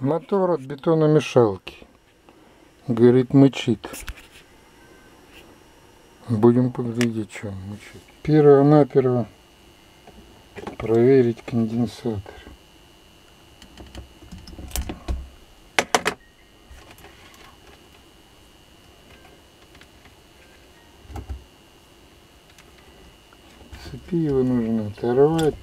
Мотор от бетономешалки. Говорит, мычит. Будем поглядеть, что он мычит. Перво-наперво проверить конденсатор. Цепи его нужно оторвать.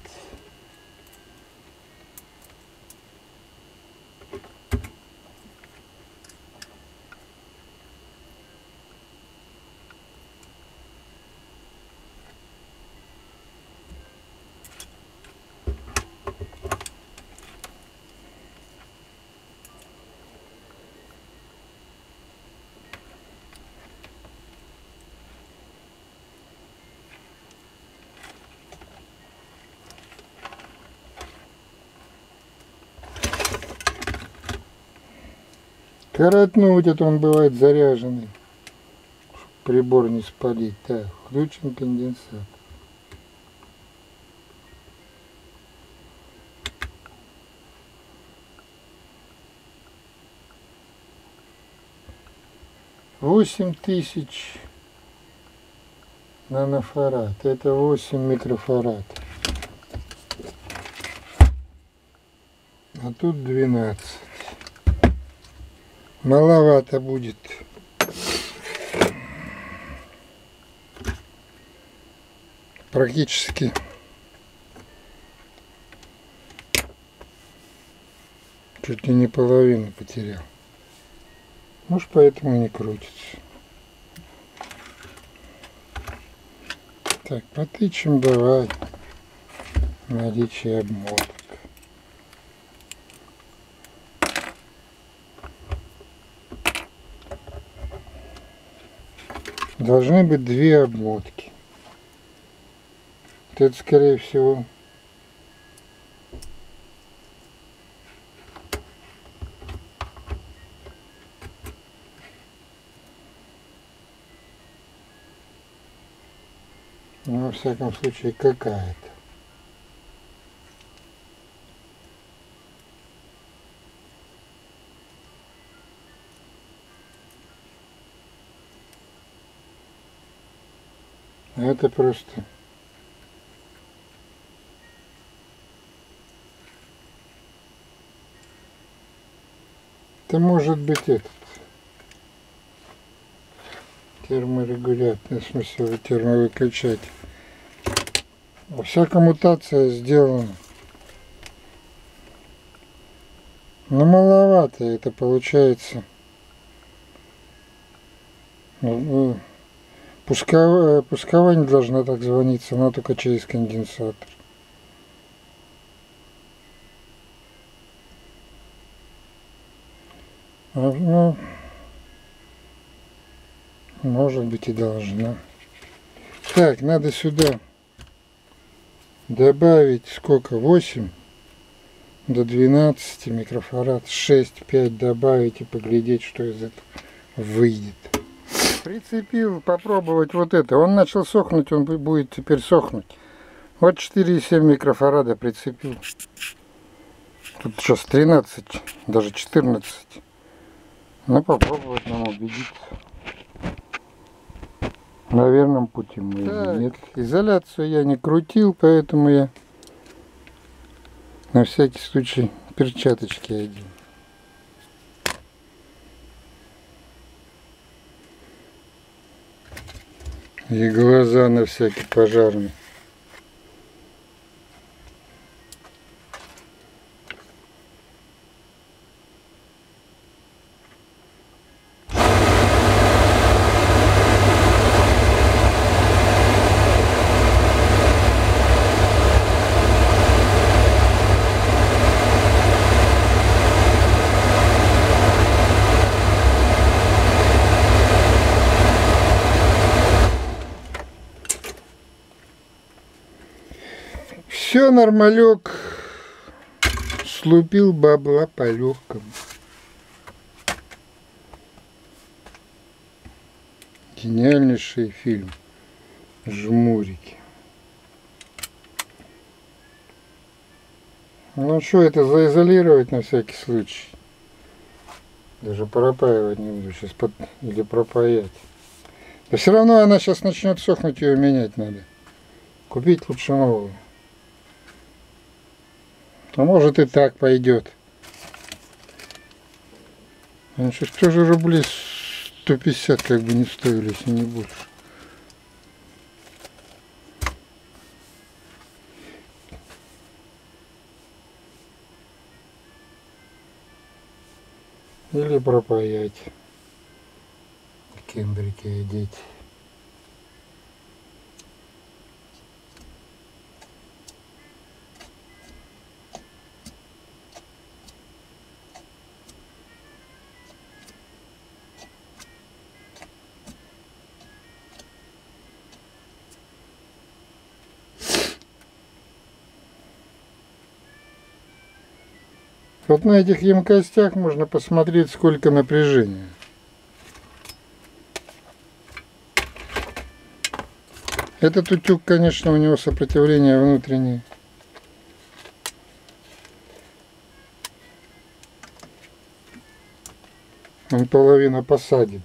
Коротнуть, это он бывает заряженный. Прибор не спалить. Так, включен конденсатор. Восемь тысяч нанофарад. Это восемь микрофарад. А тут двенадцать. Маловато будет. Практически чуть ли не половину потерял. Может поэтому не крутится. Так, потычем давай наличие обмоток. Должны быть две обмотки. Вот это, скорее всего, ну, во всяком случае, какая-то. Это просто Это может быть этот терморегулятор, в смысле термовыключатель. Вся коммутация сделана. Но маловато это получается. Ну, ну, Пускова, пусковая не должна так звониться, она только через конденсатор. А, ну, может быть и должна. Так, надо сюда добавить сколько? 8 до 12 микрофарад. 6-5 добавить и поглядеть, что из этого выйдет. Прицепил попробовать вот это. Он начал сохнуть, он будет теперь сохнуть. Вот 4,7 микрофарада прицепил. Тут сейчас 13, даже 14. Ну попробовать нам убедиться. На верном пути мы так. нет. Изоляцию я не крутил, поэтому я на всякий случай перчаточки одел. И глаза на всякий пожарный. Все, нормалек. Слупил бабла по легкому. Гениальнейший фильм. Жмурики. Ну что это заизолировать на всякий случай. Даже пропаивать не буду сейчас под... или пропаять. Да все равно она сейчас начнет сохнуть, ее менять надо. Купить лучше новую. А может и так пойдет. Сейчас тоже рублей 150 как бы не стоили, если не больше. Или пропаять. Кембрики одеть. Вот на этих емкостях можно посмотреть, сколько напряжения. Этот утюг, конечно, у него сопротивление внутреннее. Он половину посадит.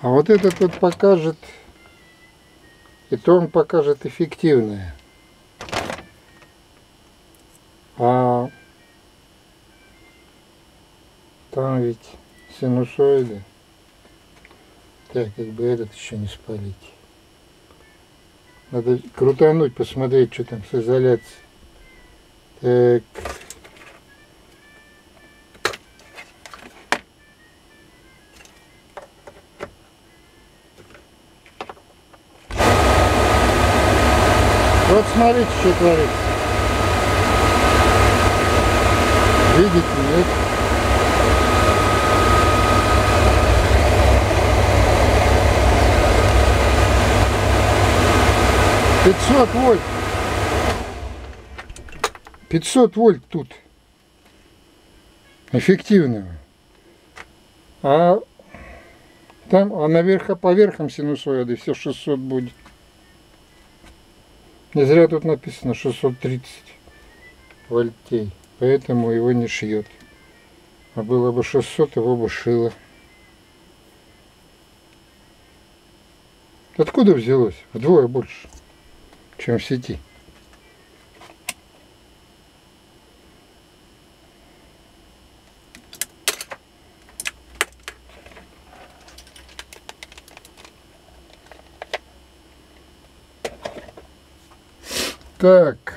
А вот этот вот покажет, и то он покажет эффективное. А ведь синусоиды. Так, как бы этот еще не спалить. Надо крутануть, посмотреть, что там с изоляцией. Так. Вот смотрите, что творится. Видите, нет? Пятьсот вольт. Пятьсот вольт тут. Эффективного. А там, а наверх, по верхам синусоиды все 600 будет. Не зря тут написано 630 вольтей поэтому его не шьет. А было бы 600, его бы шило. Откуда взялось? Вдвое больше, чем в сети. Так.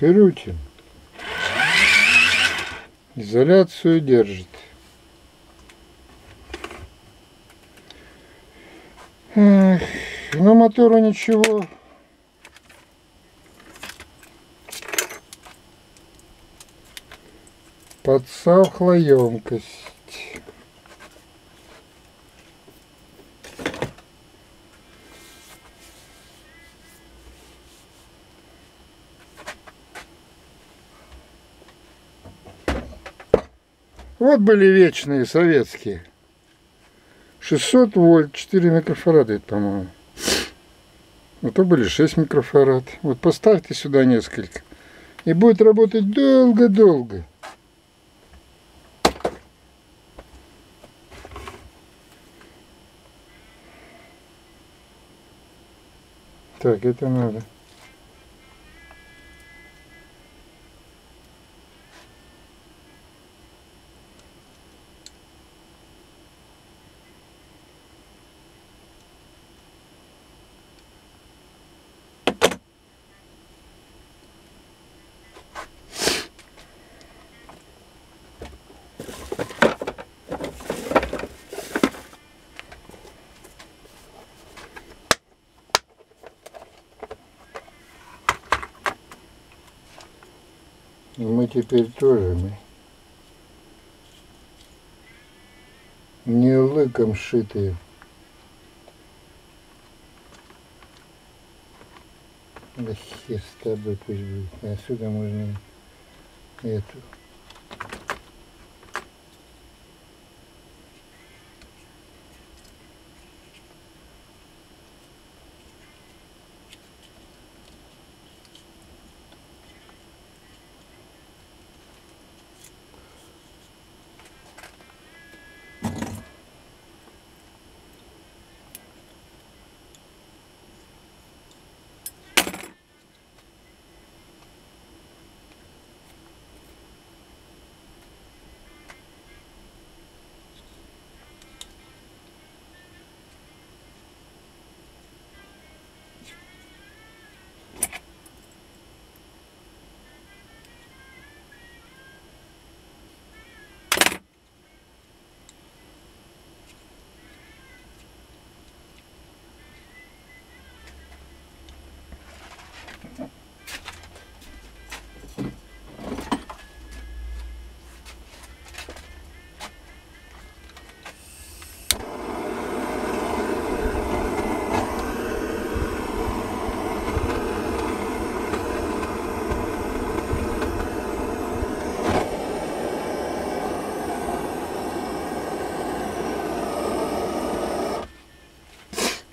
Крутим. Изоляцию держит. Эх, ну мотору ничего. Подсохла емкость. Вот были вечные советские. 600 вольт, 4 микрофарада, по-моему. А то были 6 микрофарад. Вот поставьте сюда несколько. И будет работать долго-долго. Так, это надо. И мы теперь тоже мы. Не лыком шитые. Да хер с тобой пусть будет. Отсюда можно эту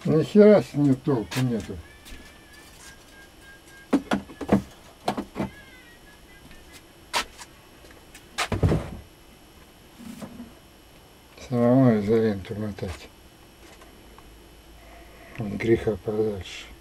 Нихера с нее толку нету. Все равно изоленту мотать. От греха подальше.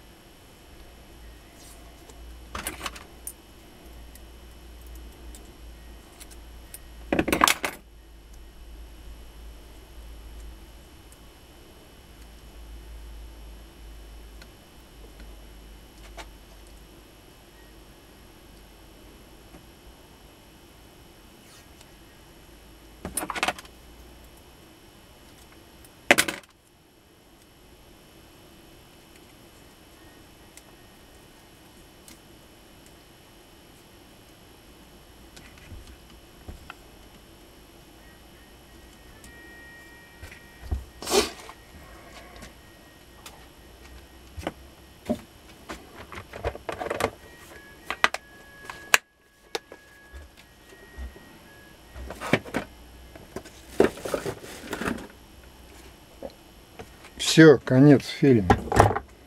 Все, конец фильма.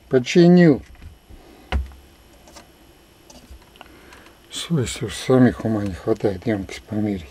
Починил. Уж самих ума не хватает емкость померить.